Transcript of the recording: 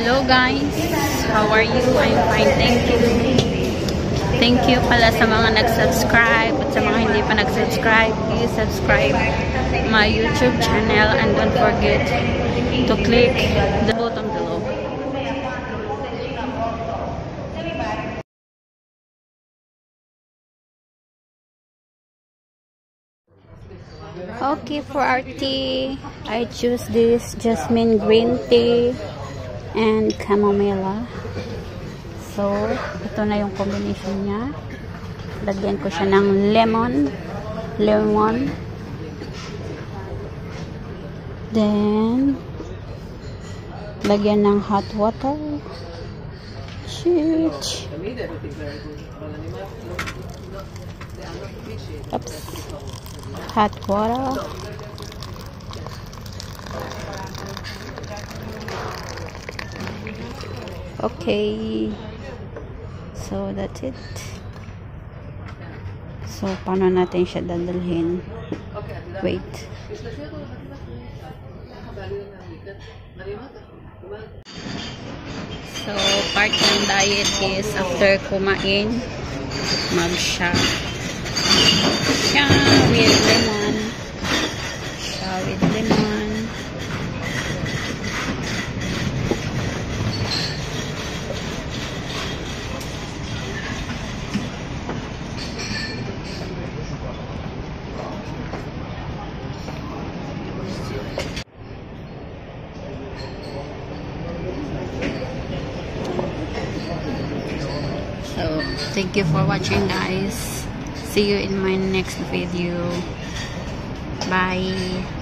Hello guys, how are you? I'm fine, thank you. Thank you pala sa mga nag-subscribe at sa mga hindi pa nag-subscribe. Please subscribe my YouTube channel and don't forget to click the button below. Okay, for our tea, I choose this jasmine green tea and chamomilla. So, ito na yung combination niya. Lagyan ko siya ng lemon. Lemon. Then, lagyan ng hot water. Shit. Oops. Hot water. Okay. So, that's it. So, paano natin siya dadalhin? Wait. So, part ng diet is after kumain, mag-shop. Siya with lemon. Siya with lemon. So, thank you for watching guys. See you in my next video. Bye.